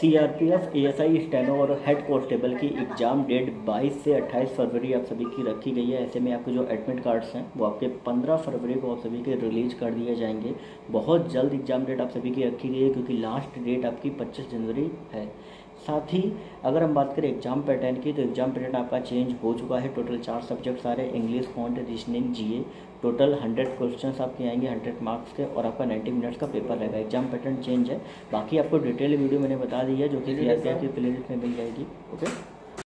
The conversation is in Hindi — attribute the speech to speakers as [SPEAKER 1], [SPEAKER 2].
[SPEAKER 1] C R P F A S I steno और हेड कॉन्स्टेबल की एग्ज़ाम डेट 22 से 28 फरवरी आप सभी की रखी गई है। ऐसे में आपके जो एडमिट कार्ड्स हैं, वो आपके 15 फरवरी को आप सभी के रिलीज़ कर दिए जाएँगे। बहुत जल्द एग्ज़ाम डेट आप सभी की रखी गई है, क्योंकि लास्ट डेट आपकी 25 जनवरी है। साथ ही, अगर हम बात करें एग्ज़ाम पैटर्न की तो एग्ज़ाम पैटर्न आपका चेंज हो चुका है। टोटल चार सब्जेक्ट सारे English can't reasoning GA total hundred questions आपके आएँगे हंड्रेड मार्क्स के, और आपका नाइन्टी मिनट्स का पेपर रहेगा। एग्ज़ाम पैटर्न चेंज है। बाकी आपको डिटेल वीडियो मैंने बता दी है जो कि सी आर की प्लेलिस्ट में मिल जाएगी ओके